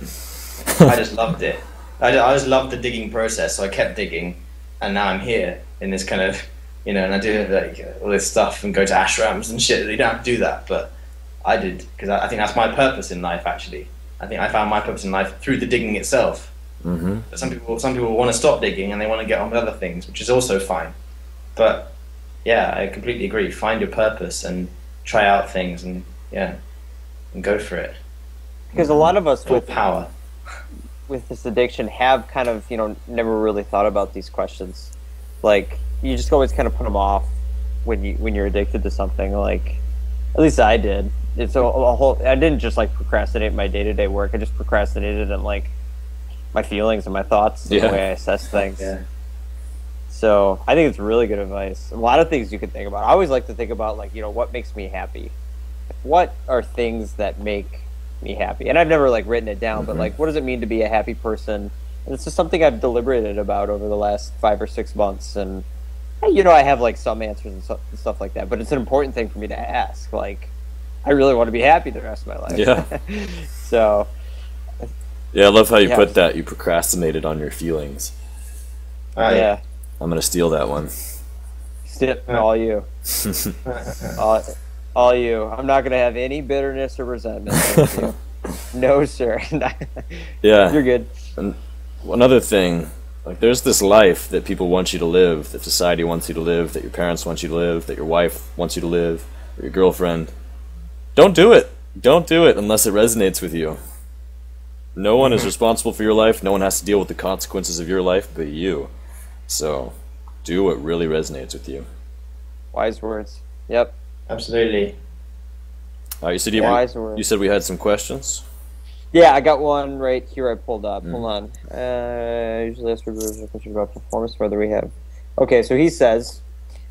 I just loved it. I, ju- I just loved the digging process, so I kept digging, and now I'm here in this kind of, you know, and I do like all this stuff and go to ashrams and shit. You don't have to do that, but I did because I, I think that's my purpose in life. Actually, I think I found my purpose in life through the digging itself. Mm-hmm. But some people, some people want to stop digging and they want to get on with other things, which is also fine. But yeah, I completely agree. Find your purpose and try out things, and yeah, and go for it. Because a lot of us with power. with this addiction have kind of you know never really thought about these questions. Like you just always kind of put them off when you when you're addicted to something. Like at least I did. It's a, a whole. I didn't just like procrastinate my day to day work. I just procrastinated and like my feelings and my thoughts and Yeah. the way I assess things. Yeah. So I think it's really good advice. A lot of things you can think about. I always like to think about like you know what makes me happy. What are things that make me happy? And I've never like written it down, but Mhm. like what does it mean to be a happy person? And it's just something I've deliberated about over the last five or six months. And you know I have like some answers and, so, and stuff like that, but it's an important thing for me to ask. Like I really want to be happy the rest of my life. Yeah. so Yeah, I love how you Yeah. put that. You procrastinated on your feelings. Right. yeah, I'm gonna steal that one. sit all you. all, all you. I'm not going to have any bitterness or resentment. No, sir. yeah. You're good. And Another thing, like there's this life that people want you to live, that society wants you to live, that your parents want you to live, that your wife wants you to live, or your girlfriend. Don't do it. Don't do it unless it resonates with you. No one is responsible for your life. No one has to deal with the consequences of your life but you. So, do what really resonates with you. Wise words. Yep. Absolutely. Uh, you said you, Wise words. you said we had some questions. Yeah, I got one right here. I pulled up. Mm. Hold on. Uh, usually ask reviewers a question about performance, whether we have. Okay, so he says,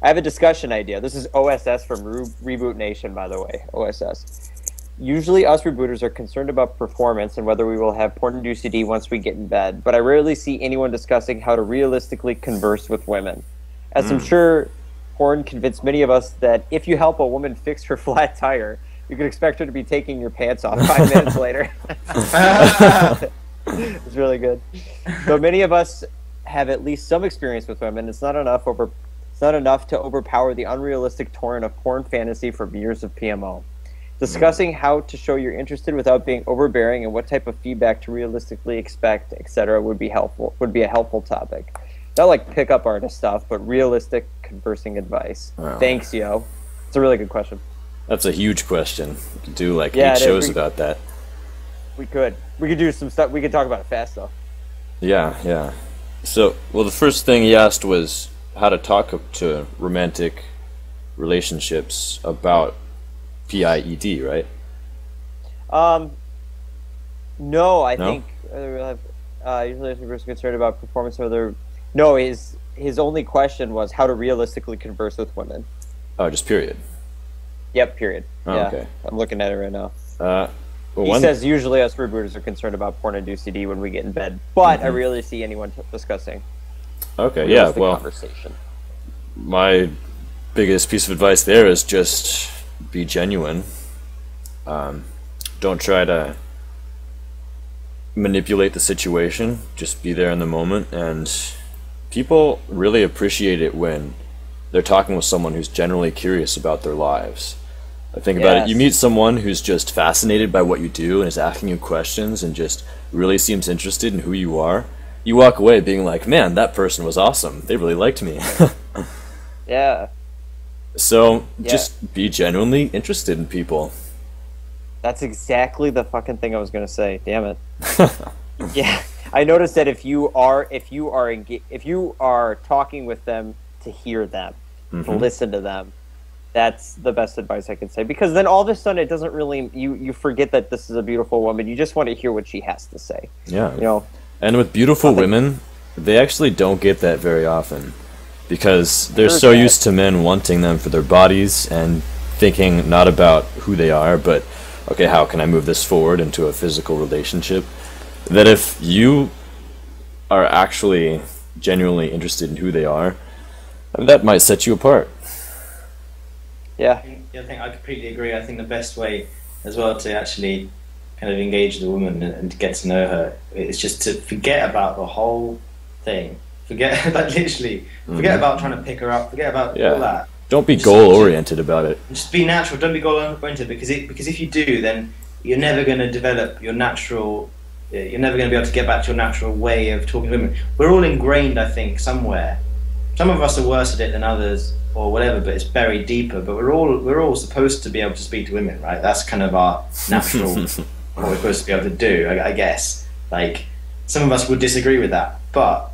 I have a discussion idea. This is OSS from Re- Reboot Nation, by the way. OSS. Usually, us rebooters are concerned about performance and whether we will have porn-induced ED once we get in bed. But I rarely see anyone discussing how to realistically converse with women. As I'm hmm. sure porn convinced many of us that if you help a woman fix her flat tire, you can expect her to be taking your pants off five minutes later. it's really good. Though many of us have at least some experience with women, it's not enough over it's not enough to overpower the unrealistic torrent of porn fantasy from years of PMO. Discussing how to show you're interested without being overbearing and what type of feedback to realistically expect, etc., would be helpful. Would be a helpful topic. Not like pickup artist stuff, but realistic conversing advice. Wow. Thanks, yo. It's a really good question. That's a huge question. We could do like Yeah, eight shows We- about that. We could. We could do some stuff. We could talk about it fast though. Yeah, yeah. So, well, the first thing he asked was how to talk to romantic relationships about PIED, right? Um, no, I No? think uh, uh, usually if we're concerned about performance or their. No, his his only question was how to realistically converse with women. Oh, just period. Yep. Period. Oh, yeah, okay. I'm looking at it right now. Uh, well, He one, says usually us rebooters are concerned about porn-induced ED when we get in bed, but I Mhm. rarely see anyone t- discussing. okay, yeah. Well, conversation. my biggest piece of advice there is just be genuine. Um, don't try to manipulate the situation. Just be there in the moment, and people really appreciate it when they're talking with someone who's generally curious about their lives. I think about it. You meet someone who's just fascinated by what you do and is asking you questions and just really seems interested in who you are. You walk away being like, "Man, that person was awesome. They really liked me." Yeah. So Yeah. just be genuinely interested in people. That's exactly the fucking thing I was gonna say. Damn it. yeah, I noticed that if you are if you are enga- if you are talking with them to hear them, to Mhm. listen to them, that's the best advice I can say. Because then all of a sudden it doesn't really you you forget that this is a beautiful woman. You just want to hear what she has to say. Yeah. You know. And with beautiful women, they actually don't get that very often because they're Heard so used to men wanting them for their bodies and thinking not about who they are, but okay, how can I move this forward into a physical relationship? That if you are actually genuinely interested in who they are, that might set you apart. Yeah. I think I completely agree. I think the best way as well to actually kind of engage the woman and, and to get to know her is just to forget about the whole thing. Forget, like literally, forget Mhm. about trying to pick her up. Forget about Yeah. all that. Don't be Just- goal oriented about it. Just be natural. Don't be goal oriented because it, because if you do, then you're never going to develop your natural. You're never going to be able to get back to your natural way of talking to women. We're all ingrained, I think, somewhere. Some of us are worse at it than others, or whatever. But it's buried deeper. But we're all we're all supposed to be able to speak to women, right? That's kind of our natural what we're supposed to be able to do. I, I guess. Like some of us would disagree with that, but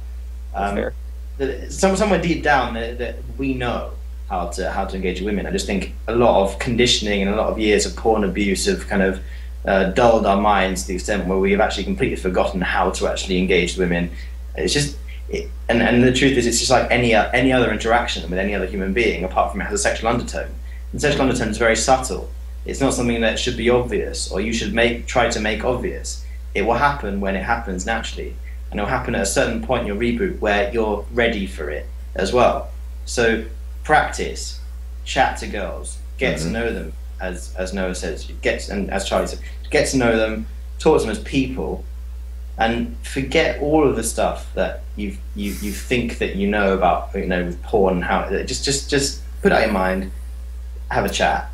um, fair. that- some, somewhere deep down that, that we know how to how to engage women. I just think a lot of conditioning and a lot of years of porn abuse have kind of uh, dulled our minds to the extent where we have actually completely forgotten how to actually engage women. It's just. It, and, and the truth is, it's just like any o- any other interaction with any other human being, apart from it has a sexual undertone. And sexual undertone is very subtle. It's not something that should be obvious, or you should make try to make obvious. It will happen when it happens naturally, and it will happen at a certain point in your reboot where you're ready for it as well. So practice, chat to girls, get to Mhm. know them, as as Noah says, get and as Charlie said, get to know them, talk to them as people, and forget all of the stuff that you you you think that you know about you know porn and how just just just put out your mind, have a chat,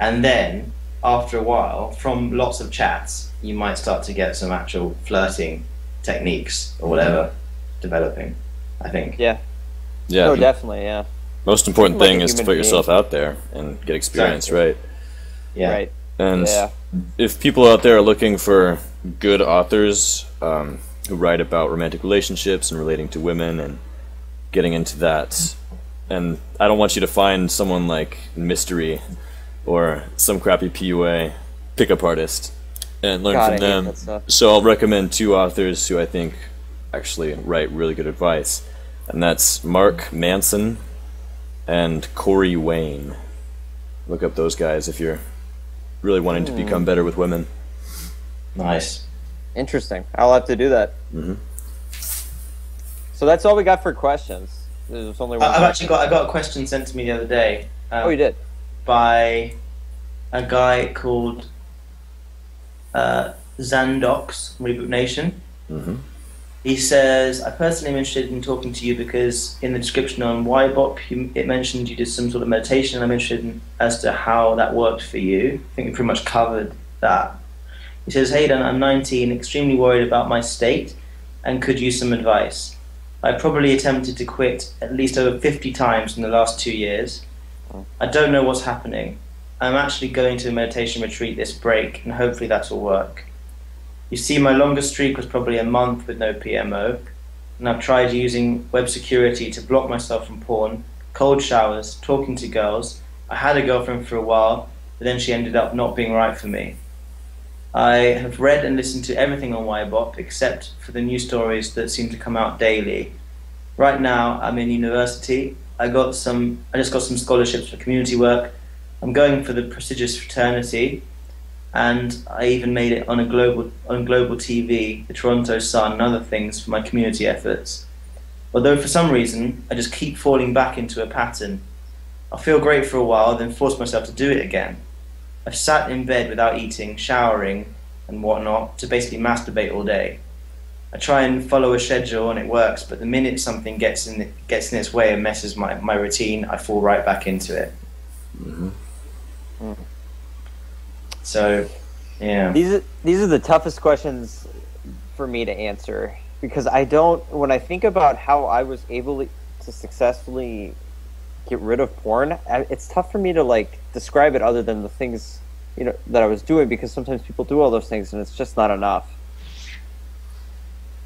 and then after a while, from lots of chats, you might start to get some actual flirting techniques or whatever developing. I think. Yeah. Yeah. Oh, definitely. Yeah. most important Like thing is to put being. yourself out there and get experience, Exactly. right? Yeah. Right. And Yeah. if people out there are looking for good authors um, who write about romantic relationships and relating to women and getting into that, and I don't want you to find someone like Mystery or some crappy PUA pickup artist and learn God, from hate them. So I'll recommend two authors who I think actually write really good advice, and that's Mark Manson and Corey Wayne. Look up those guys if you're really wanting to Hmm. become better with women. Nice. Interesting. I'll have to do that. Mhm. So that's all we got for questions. There's only one. I- I've question. actually got I got a question sent to me the other day. Um, Oh, you did. by a guy called uh, Zandox Reboot Nation. Mhm. He says, "I personally am interested in talking to you because in the description on YBOP, you, it mentioned you did some sort of meditation. I'm interested in, as to how that worked for you. I think we pretty much covered that." He says, "Hey, Dan, I'm 19, extremely worried about my state, and could use some advice. I probably attempted to quit at least over 50 times in the last two years. I don't know what's happening. I'm actually going to a meditation retreat this break, and hopefully that'll work. You see, my longest streak was probably a month with no PMO, and I've tried using web security to block myself from porn, cold showers, talking to girls. I had a girlfriend for a while, but then she ended up not being right for me. I have read and listened to everything on YBOP except for the new stories that seem to come out daily. Right now, I'm in university. I got some. I just got some scholarships for community work. I'm going for the prestigious fraternity, and I even made it on a global on global TV, the Toronto Sun, and other things for my community efforts. Although for some reason I just keep falling back into a pattern. I feel great for a while, then force myself to do it again. I've sat in bed without eating, showering, and whatnot to basically masturbate all day. I try and follow a schedule and it works, but the minute something gets in gets in its way and messes my, my routine, I fall right back into it. Mm-hmm. So, yeah. These are these are the toughest questions for me to answer because I don't. When I think about how I was able to successfully get rid of porn, it's tough for me to like describe it other than the things you know that I was doing because sometimes people do all those things and it's just not enough.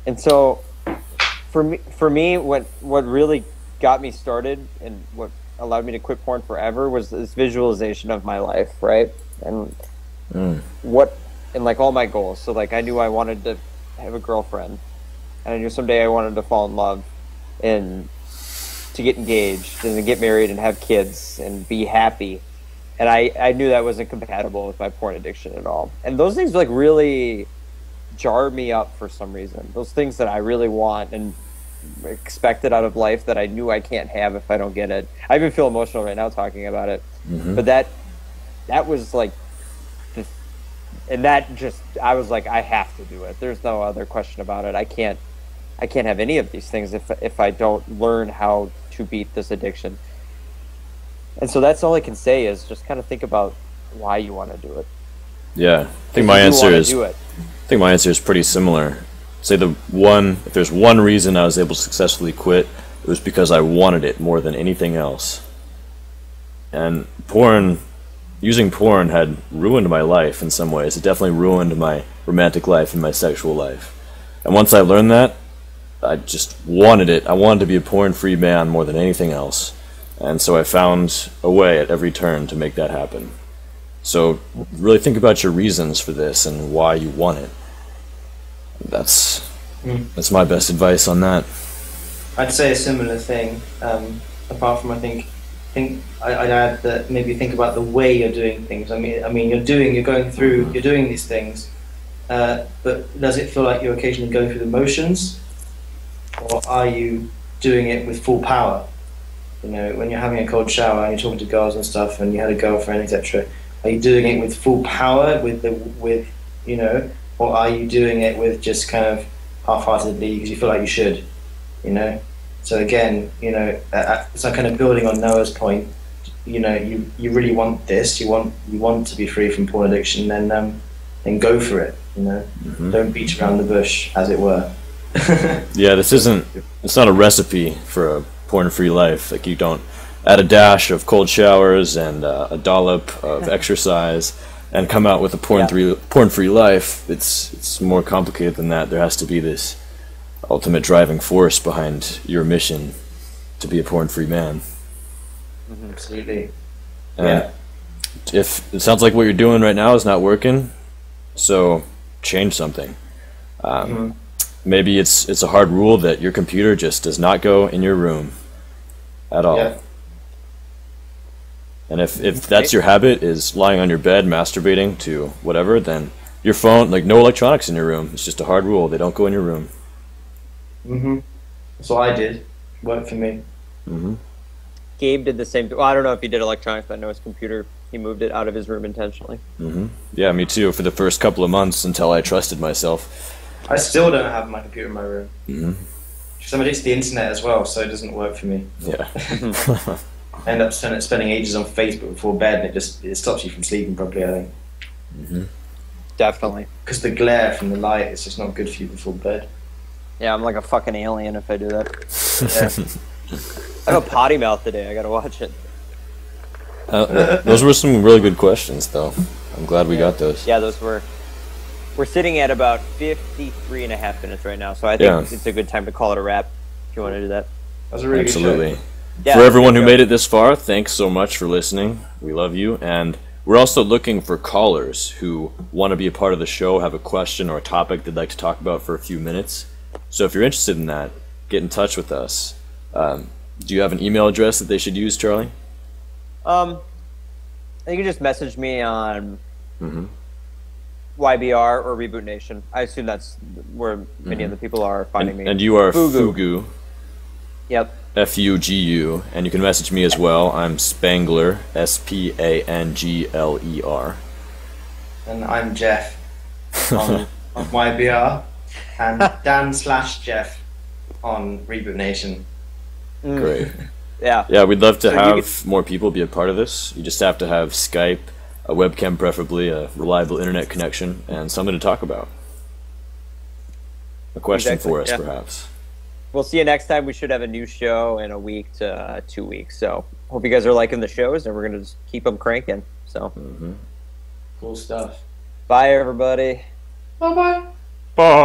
And so for me for me what what really got me started and what allowed me to quit porn forever was this visualization of my life, right? And Mm. what and like all my goals. So like I knew I wanted to have a girlfriend and I knew someday I wanted to fall in love and to get engaged and to get married and have kids and be happy. And I, I knew that wasn't compatible with my porn addiction at all. And those things like really jar me up for some reason. Those things that I really want and expected out of life that I knew I can't have if I don't get it. I even feel emotional right now talking about it. Mhm. But that that was like the, and that just I was like I have to do it. There's no other question about it. I can't I can't have any of these things if if I don't learn how to beat this addiction. And so that's all I can say is just kind of think about why you want to do it. Yeah, I think my answer is. I think my answer is pretty similar. Say the one, if there's one reason I was able to successfully quit, it was because I wanted it more than anything else. And porn, using porn had ruined my life in some ways. It definitely ruined my romantic life and my sexual life. And once I learned that, I just wanted it. I wanted to be a porn free man more than anything else. And so I found a way at every turn to make that happen. So really think about your reasons for this and why you want it. That's Mm. that's my best advice on that. I'd say a similar thing. Um, apart from, I think, think I'd add that maybe think about the way you're doing things. I mean, I mean, you're doing, you're going through, you're doing these things, uh, but does it feel like you're occasionally going through the motions, or are you doing it with full power? You know, when you're having a cold shower and you're talking to girls and stuff, and you had a girlfriend, etc. Are you doing it with full power, with the with, you know, or are you doing it with just kind of half-heartedly because you feel like you should? You know. So again, you know, so kind of building on Noah's point, you know, you, you really want this, you want you want to be free from porn addiction, then um, then go for it. You know, Mhm. don't beat around the bush, as it were. Yeah, this isn't it's not a recipe for a porn-free life. Like you don't add a dash of cold showers and uh, a dollop of exercise and come out with a porn-free porn-free life. It's it's more complicated than that. There has to be this ultimate driving force behind your mission to be a porn-free man. Absolutely. And Yeah. if it sounds like what you're doing right now is not working, so change something. Um, Mhm. Maybe it's it's a hard rule that your computer just does not go in your room at all. Yeah. And if, if that's your habit is lying on your bed masturbating to whatever, then your phone like no electronics in your room. It's just a hard rule. They don't go in your room. Mhm. That's what I did. Worked for me. hmm Gabe did the same. Well, I don't know if he did electronics, but I know his computer. He moved it out of his room intentionally. hmm Yeah, me too. For the first couple of months until I trusted myself. I still don't have my computer in my room. hmm Because I'm addicted to the internet as well, so it doesn't work for me. Yeah. I end up spending, spending ages on Facebook before bed, and it just it stops you from sleeping properly. I think Definitely. because the glare from the light is just not good for you before bed. Yeah, I'm like a fucking alien if I do that. Yeah. I have a potty mouth today. I gotta watch it. Uh, those were some really good questions, though. I'm glad we Yeah. got those. Yeah, those were. We're sitting at about 53 and a half minutes right now, so I think Yeah. it's a good time to call it a wrap. If you want to do that. That was a really Absolutely. good show. Yeah, for everyone who made it this far, thanks so much for listening. We love you. And we're also looking for callers who want to be a part of the show, have a question or a topic they'd like to talk about for a few minutes. So if you're interested in that, get in touch with us. Um, do you have an email address that they should use, Charlie? Um, you can just message me on Mhm. YBR or Reboot Nation. I assume that's where many of the people are finding And, me. and you are Fugu. Fugu, Yep. F U G U, and you can message me as well. I'm Spangler, S P A N G L E R. And I'm Jeff on, on YBR, and Dan slash Jeff on Reboot Nation. Mm, Great. Yeah. Yeah, we'd love to So you have more people be a part of this. You just have to have Skype, a webcam preferably, a reliable internet connection, and something to talk about. A question Exactly, for us, yeah. perhaps. We'll see you next time. We should have a new show in a week to uh, two weeks. So hope you guys are liking the shows, and we're gonna just keep them cranking. So hmm Cool stuff. Bye, everybody. Bye bye. Bye.